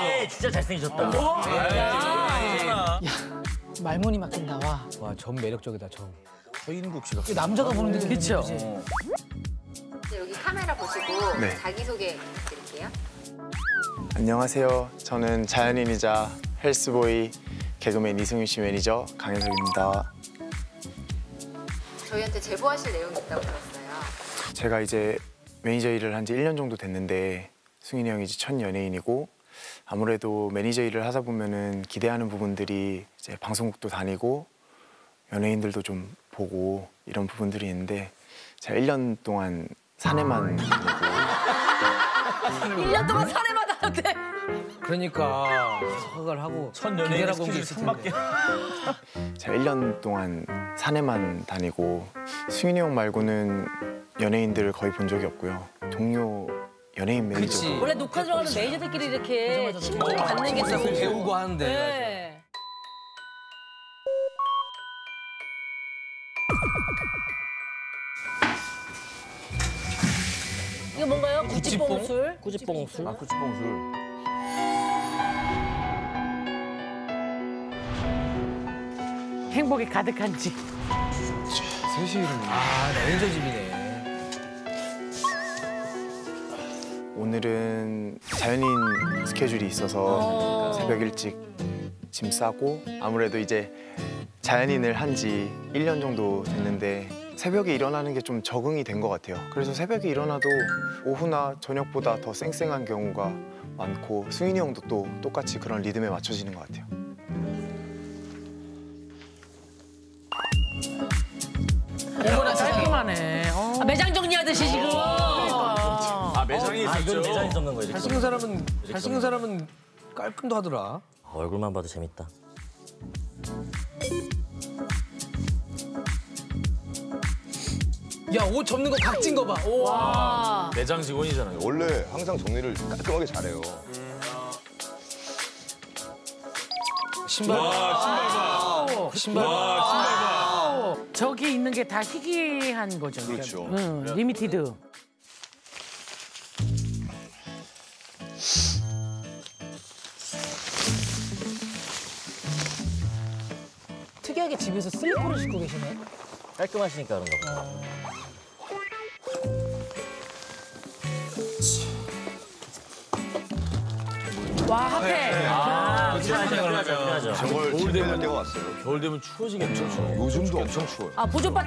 에이, 진짜 잘생기셨다. 말문이 막힌다 와. 와, 전 매력적이다, 전. 서인국 씨가 남자가 보는 데 그렇죠. 네, 여기 카메라 보시고 네. 자기소개 부탁드릴게요. 안녕하세요. 저는 자연인이자 헬스보이 개그맨 이승윤 씨 매니저 강혜석입니다. 저희한테 제보하실 내용이 있다고 들었어요. 제가 이제 매니저 일을 한 지 1년 정도 됐는데 승윤이 형이 이제 첫 연예인이고 아무래도 매니저 일을 하다 보면은 기대하는 부분들이 이제 방송국도 다니고 연예인들도 좀 보고 이런 부분들이 있는데 제가 1년 동안 산에만 다니고 1년 동안 산에만 하는데. 그러니까 생각을 하고 첫 연예인 스케줄 있을 텐데. 천밖에. 제가 1년 동안 산에만 다니고 승윤이 형 말고는 연예인들을 거의 본 적이 없고요. 동료 연예인 매니저 그치. 원래 녹화 들어가는 매니저들끼리 이렇게 친분을 갖는 게 또. 배우고 하는데. 네. 이거 뭔가요? 구찌뽕술? 꾸지뽕술. 아, 구치뽕술. 행복이 가득한 집. 셋이 이름. 아, 매니저 집이네. 오늘은 자연인 스케줄이 있어서 새벽 일찍 짐 싸고 아무래도 이제 자연인을 한 지 1년 정도 됐는데 새벽에 일어나는 게 좀 적응이 된 것 같아요. 그래서 새벽에 일어나도 오후나 저녁보다 더 쌩쌩한 경우가 많고 승인이 형도 또 똑같이 그런 리듬에 맞춰지는 것 같아요. 아, 매장이 아, 이건. 매장이 접는 거예요. 잘생긴 사람은, 잘생긴 사람은 깔끔도 하더라. 얼굴만 봐도 재밌다. 야, 옷 접는 거 각진 거 봐. 오. 와. 매장 직원이잖아요. 원래 항상 정리를 깔끔하게 잘해요. 신발. 신발. 저기 있는 게 다 희귀한 거죠. 그렇죠. 응, limited. 특이하게 집에서 슬리퍼를 신고 계시네. 깔끔하시니까 그런가 보다. 와, 핫해. 아, 편하죠, 편하죠. 편하죠. 저걸 겨울 되면 때가 왔어요. 겨울 되면 추워지겠죠. 요즘도 엄청 추워요. 아, 보조바